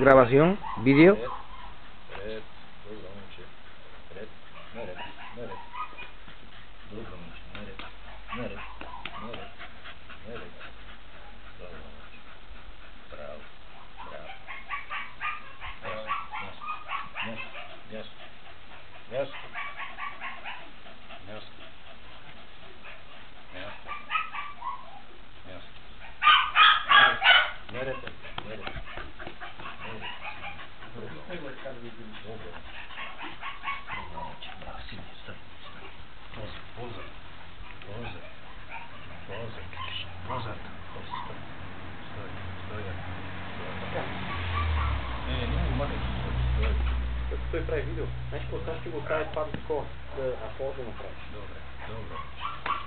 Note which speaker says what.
Speaker 1: grabación,
Speaker 2: vídeo.
Speaker 1: Eh, eh, eh,
Speaker 2: Stój pravi video. Znaš, ko, kaš ti bo kraj spadl tako, da Apollo napraviš.
Speaker 1: Dobro, dobro.